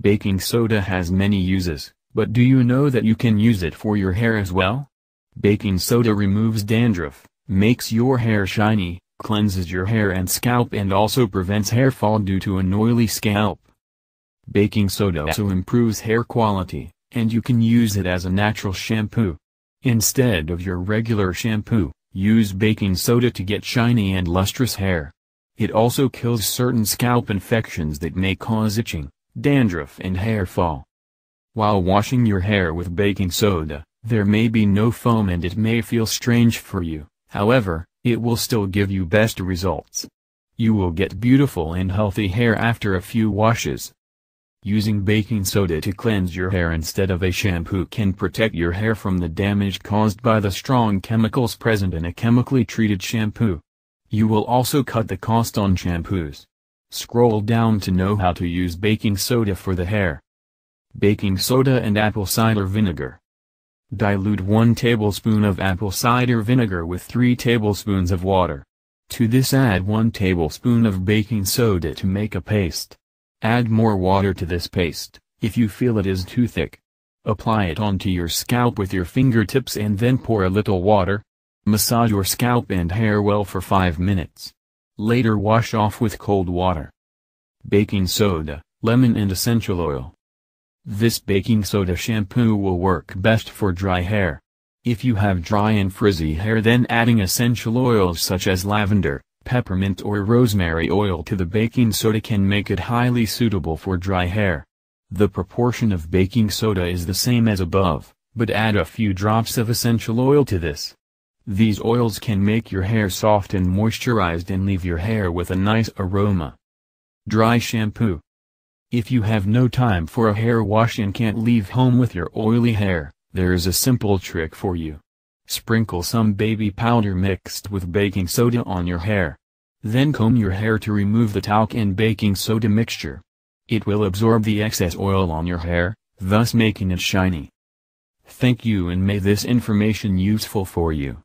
Baking soda has many uses, but do you know that you can use it for your hair as well? Baking soda removes dandruff, makes your hair shiny, cleanses your hair and scalp and also prevents hair fall due to an oily scalp. Baking soda also improves hair quality, and you can use it as a natural shampoo. Instead of your regular shampoo, use baking soda to get shiny and lustrous hair. It also kills certain scalp infections that may cause itching, dandruff and hair fall. While washing your hair with baking soda, there may be no foam and it may feel strange for you, however, it will still give you best results. You will get beautiful and healthy hair after a few washes. Using baking soda to cleanse your hair instead of a shampoo can protect your hair from the damage caused by the strong chemicals present in a chemically treated shampoo. You will also cut the cost on shampoos. Scroll down to know how to use baking soda for the hair. Baking soda and apple cider vinegar. Dilute 1 tablespoon of apple cider vinegar with 3 tablespoons of water. To this add 1 tablespoon of baking soda to make a paste. Add more water to this paste, if you feel it is too thick. Apply it onto your scalp with your fingertips and then pour a little water. Massage your scalp and hair well for 5 minutes. Later wash off with cold water. Baking soda, lemon and essential oil. This baking soda shampoo will work best for dry hair. If you have dry and frizzy hair then adding essential oils such as lavender, peppermint or rosemary oil to the baking soda can make it highly suitable for dry hair. The proportion of baking soda is the same as above, but add a few drops of essential oil to this. These oils can make your hair soft and moisturized and leave your hair with a nice aroma. Dry shampoo. If you have no time for a hair wash and can't leave home with your oily hair, there is a simple trick for you. Sprinkle some baby powder mixed with baking soda on your hair. Then comb your hair to remove the talc and baking soda mixture. It will absorb the excess oil on your hair, thus making it shiny. Thank you and may this information useful for you.